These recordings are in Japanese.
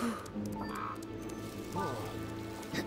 ああえっ?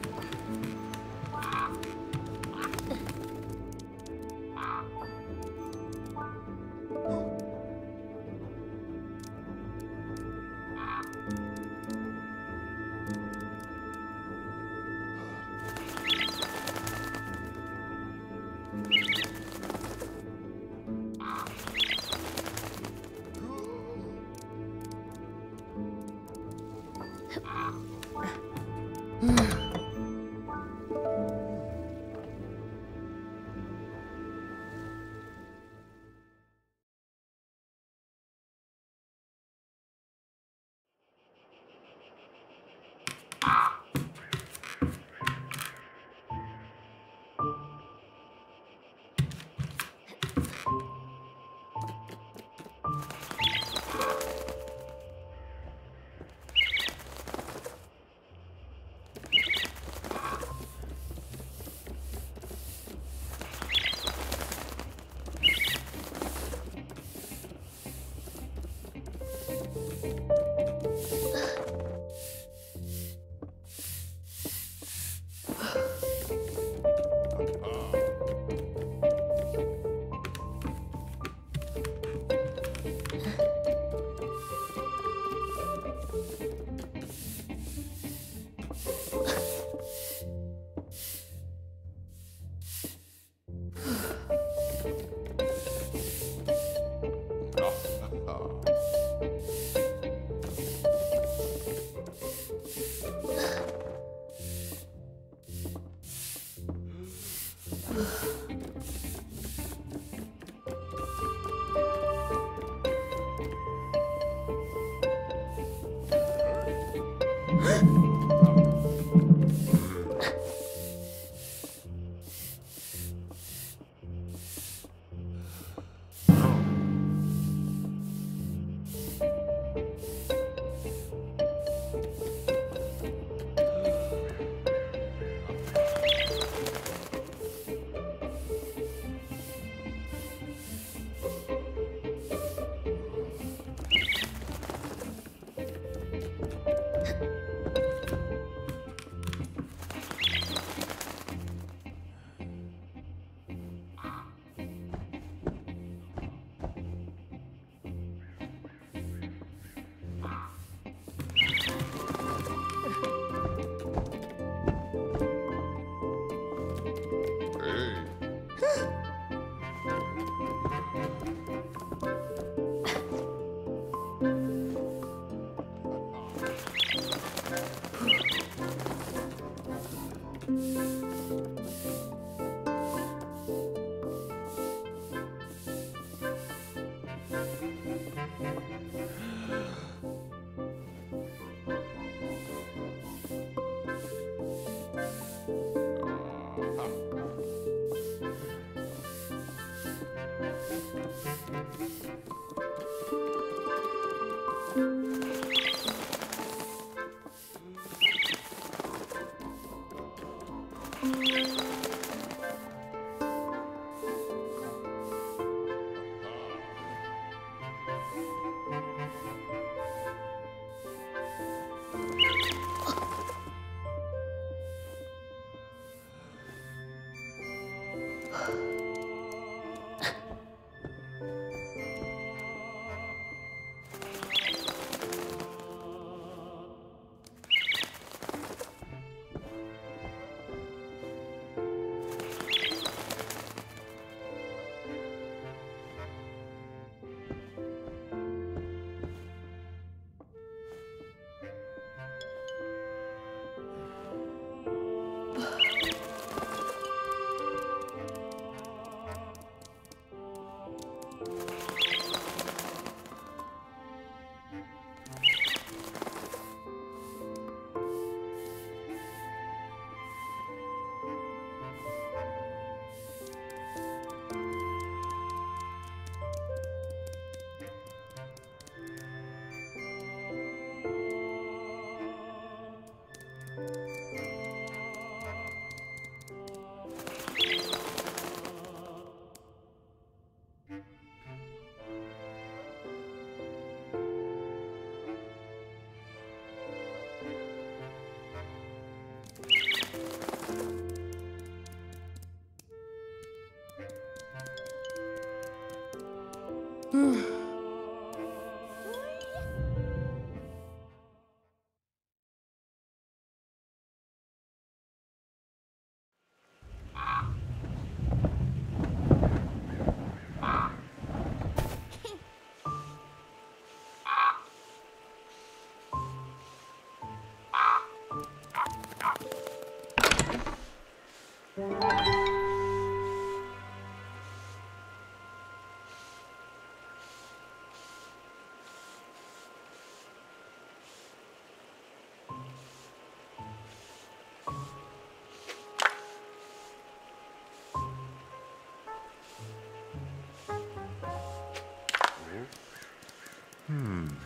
Hmm.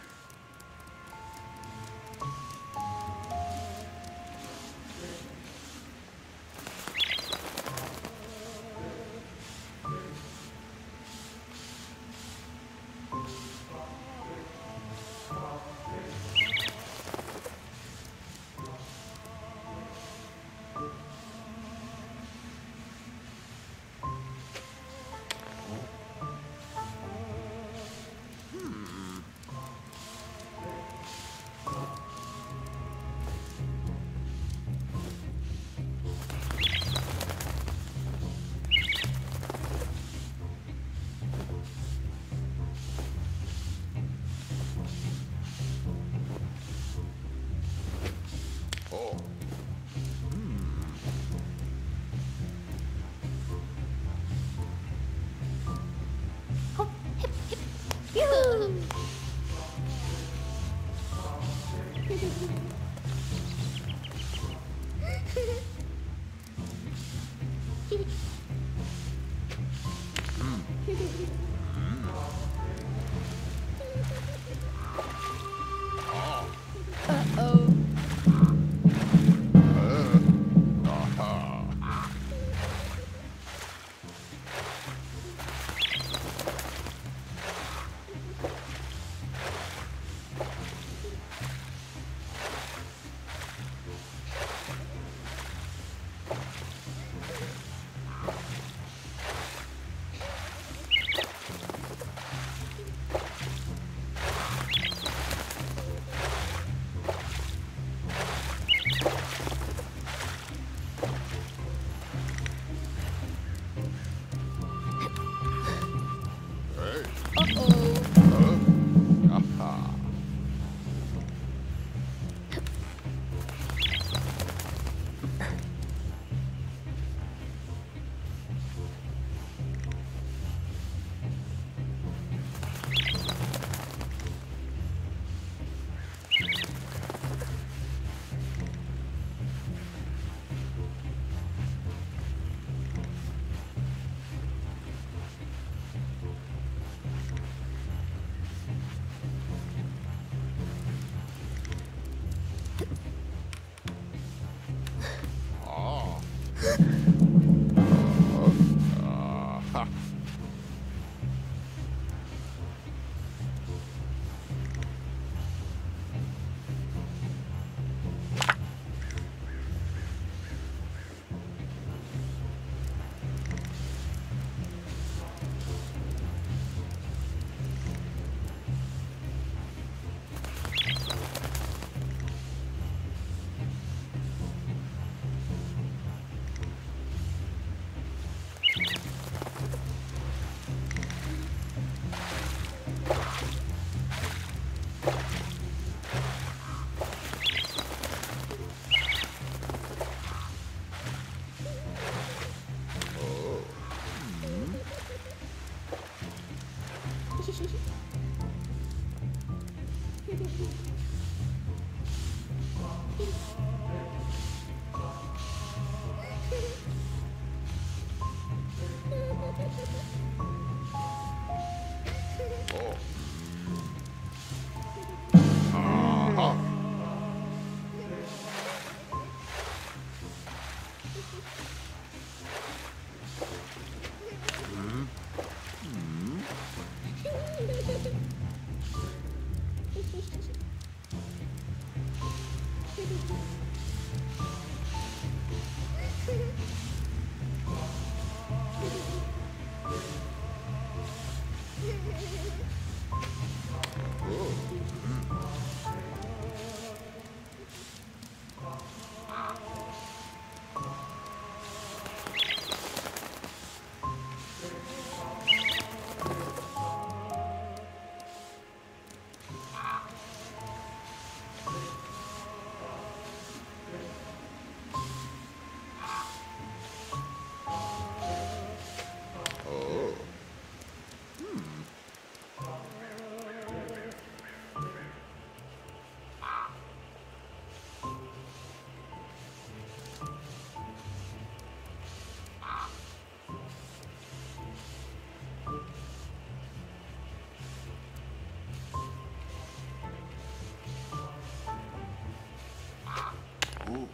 Ooh.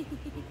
ヘヘヘヘ。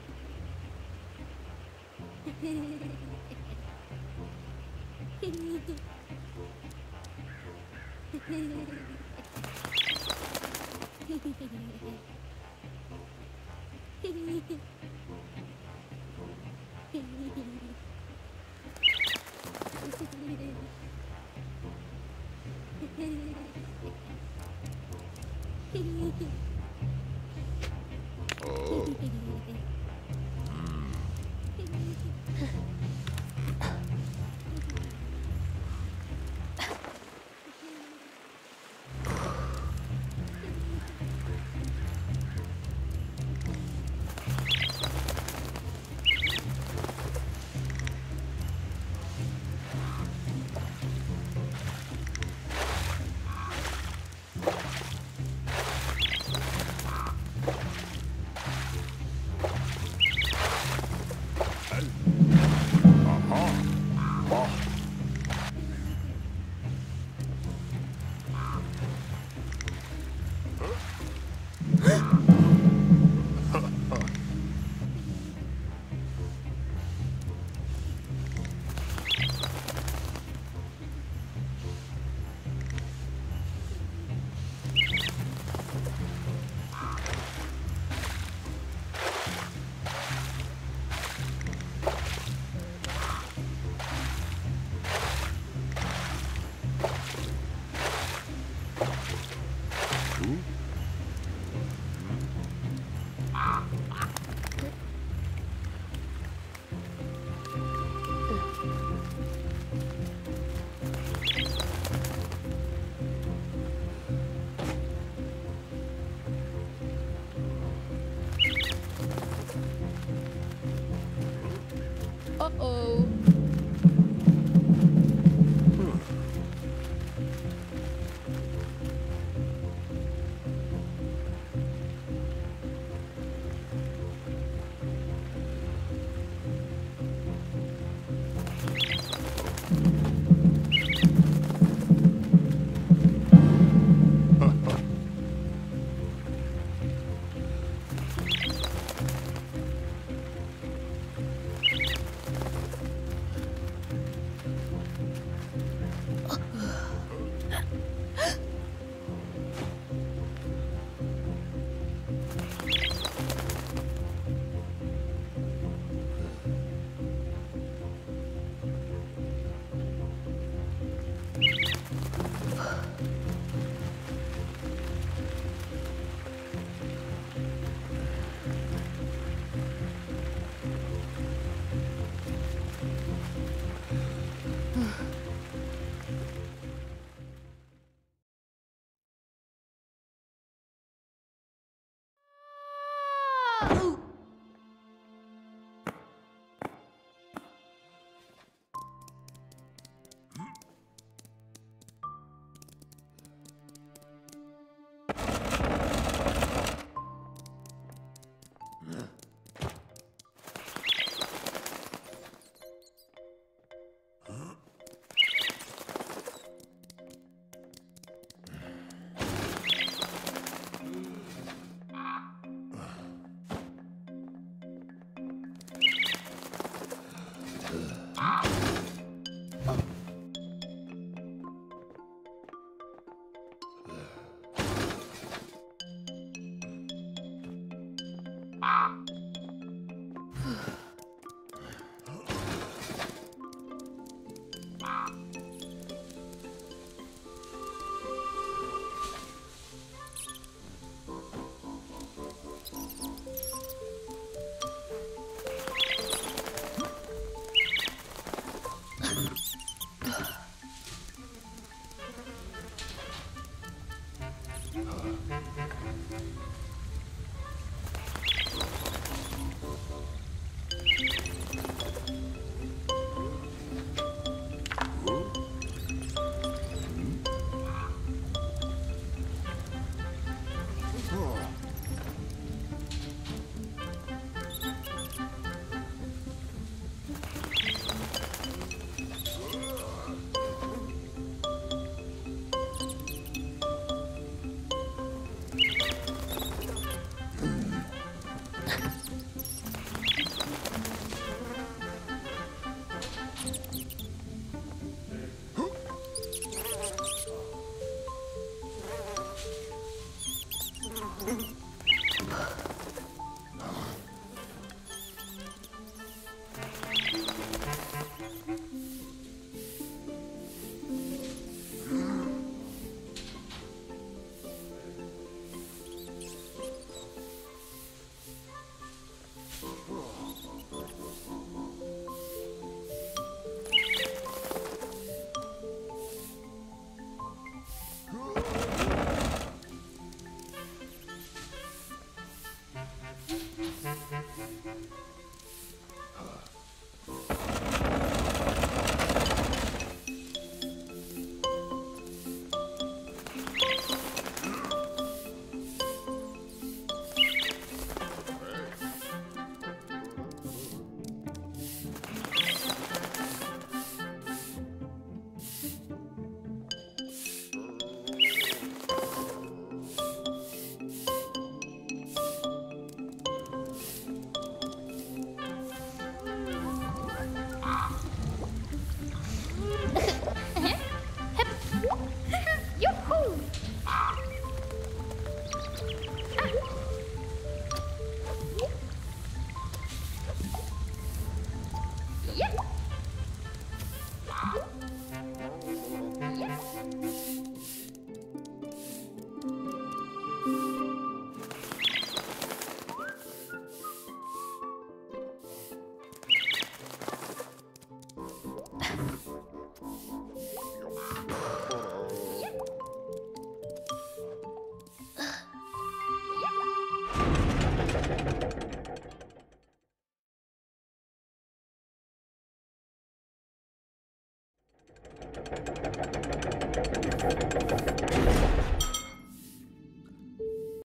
Whoa!